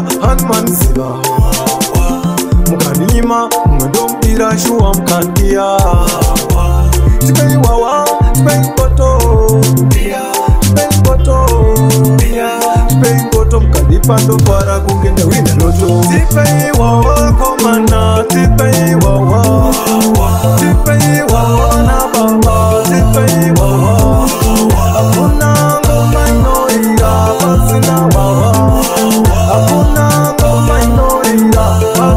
hanman ziba mukanima mwedombira shuwa mkandiya tikaiwawa tikaingoto tikaingoto tikaingoto mukandipandokwara kunge ndawinanoto tikaiwawa komana tikaiwawa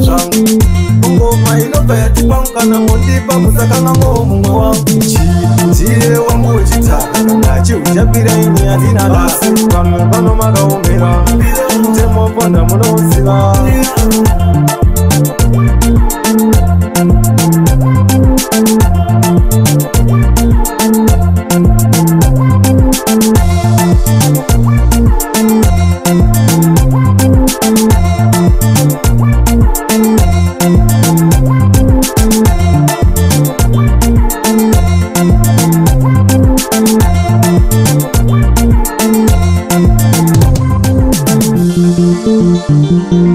zvangu ungoma inobva yatipangu kana mondipa kusakangango mumwe wangu chiye wangu wechitara ndachihuchapira ine yadina rasi vamwe pano makaomera mutemo panda munouziva Thank you. Thank you.